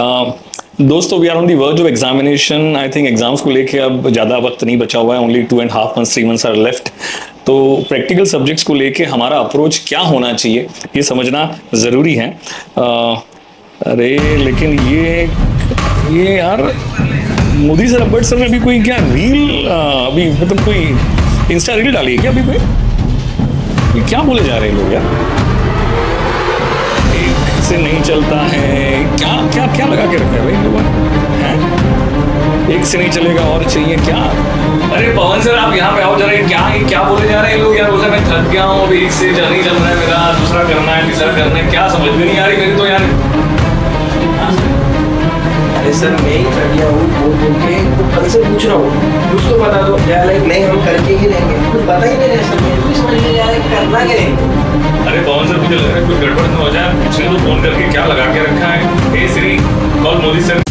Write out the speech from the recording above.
दोस्तों we are on the verge of examination I think exams को लेके अब ज़्यादा वक्त नहीं बचा हुआ है। Only two and half months three months are left तो प्रैक्टिकल सब्जेक्ट्स को लेके हमारा अप्रोच क्या होना चाहिए ये समझना ज़रूरी है। Uh, अरे लेकिन ये ये यार मोदी सर अब्बट सर ने अभी कोई क्या रील अभी मतलब कोई इंस्टा रील डाली है क्या अभी कोई? क्या बोले जा रहे हैं लोग यार? से नहीं चलता है क्या हैं? से नहीं चलेगा और चाहिए क्या? अरे पवन सर आप यहाँ पे आओ जरा ये क्या ये क्या बोले जा रहे हैं लोग? यार बोलते हैं, मैं थक गया हूँ अभी एक से जा नहीं चल रहा है मेरा दूसरा करना है तीसरा करना है। क्या समझ में नहीं आ रही मेरी तो यार? अरे सर मैं ही थक गया हूँ बोल बोल के तो कल से पूछ रहा हूँ। कुछ तो बता दो। यार लाइक नहीं हम करके ही रहेंगे कुछ बता ही नहीं रहे सर मेरे को भी समझ नहीं आ रहा है करना क्या नहीं अरे पवन सर मुझे लग रहा है कुछ गड़बड़ तो हो जाए पिछले तो फ़ोन करके क्या लगा के रखा है? Hey Shri call Modi sir